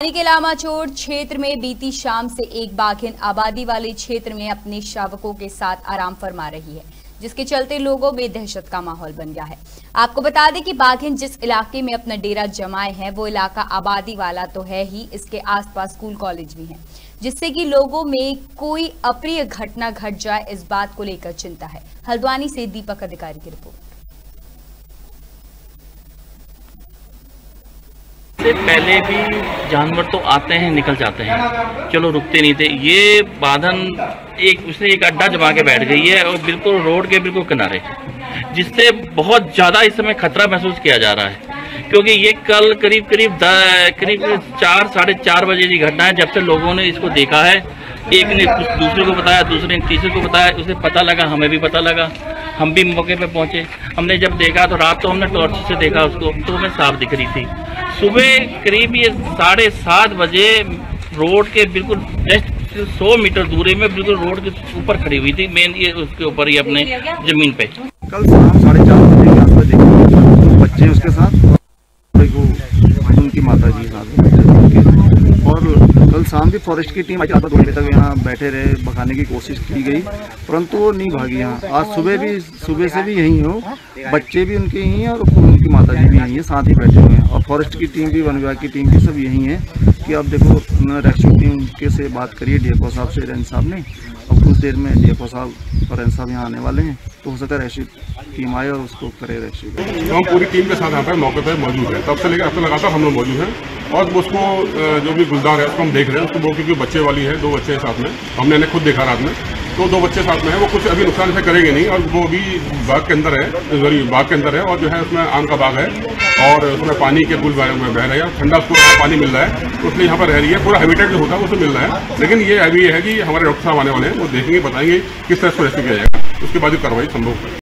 पानी के लामाचोर क्षेत्र में बीती शाम से एक बाघिन आबादी वाले क्षेत्र में अपने शावकों के साथ आराम फरमा रही है, जिसके चलते लोगों में दहशत का माहौल बन गया है। आपको बता दें कि बाघिन जिस इलाके में अपना डेरा जमाए हैं, वो इलाका आबादी वाला तो है ही, इसके आसपास स्कूल कॉलेज भी हैं, जिससे कि लोगों में कोई अप्रिय घटना घट जाए, इस बात को लेकर चिंता है। हल्द्वानी से दीपक अधिकारी की रिपोर्ट। से पहले भी जानवर तो आते हैं, निकल जाते हैं। चलो रुकते नहीं थे। ये बाधन, एक, उसने एक अड्डा जमा के बैठ गई है और बिल्कुल रोड के बिल्कुल किनारे, जिससे बहुत ज़्यादा इस समय खतरा महसूस किया जा रहा है। क्योंकि ये कल करीब करीब करीब चार, साढ़े चार बजे की घटना है, जब से लोगों ने इसको देखा है। एक ने दूसरे को बताया, दूसरे ने तीसरे को बताया, उसे पता लगा, हमें भी पता लगा। हम भी मौके पे पहुँचे। हमने जब देखा तो रात तो हमने टॉर्च से देखा उसको तो हमें साफ़ दिख रही थी। सुबह करीब ये साढ़े सात बजे रोड के बिल्कुल जस्ट सौ मीटर दूरी में बिल्कुल रोड के ऊपर खड़ी हुई थी मेन ये उसके ऊपर ही अपने ज़मीन पे। कल शाम साढ़े चार बजे बच्चे उसके साथ उनकी माता जी साथ। और कल शाम भी फॉरेस्ट की टीम आज दो तक यहाँ बैठे रहे, भगाने की कोशिश की गई। परंतु वो नहीं भागी यहाँ। आज सुबह भी सुबह से भी यहीं हो, बच्चे भी उनके यहीं हैं और उनकी माता जी भी यहीं हैं, साथ ही बैठे हुए हैं। और फॉरेस्ट की टीम भी, वन विभाग की टीम भी सब यहीं है कि आप देखो रेस्क्यू टीम के से बात करिए, डीएफओ साहब से रेंज साहब ने। अब कुछ देर में डीएफओ साहब और रेंज साहब यहाँ आने वाले हैं। तो हो सकता है रेस्क्यू टीम आए और उसको करे रेस्क्यू। तो हम पूरी टीम के साथ यहाँ पर मौके पर मौजूद है। तब से लेकर अब तक लगातार हम लोग मौजूद हैं। और उसको जो भी गुलदार है, उसको हम देख रहे हैं। उसको क्योंकि बच्चे वाली है, दो बच्चे हैं साथ में। हमने इन्हें खुद देखा रात में। तो दो बच्चे साथ में है। वो कुछ अभी नुकसान से करेंगे नहीं। और वो भी बाग के अंदर है, सॉरी, बाग के अंदर है। और जो है, उसमें आम का बाग है। और उसमें पानी के पुल बह रहे हैं। ठंडा उसको पानी मिल रहा है। तो यहाँ पर रह रही है। पूरा हैबिटेट जो होता है उसे मिल रहा है। लेकिन ये अभी है कि हमारे डॉक्टर साहब आने वाले हैं। वो देखेंगे, बताएँगे किस तरह से रेस्क्यू किया जाएगा। उसके बाद जो कार्रवाई संभव है।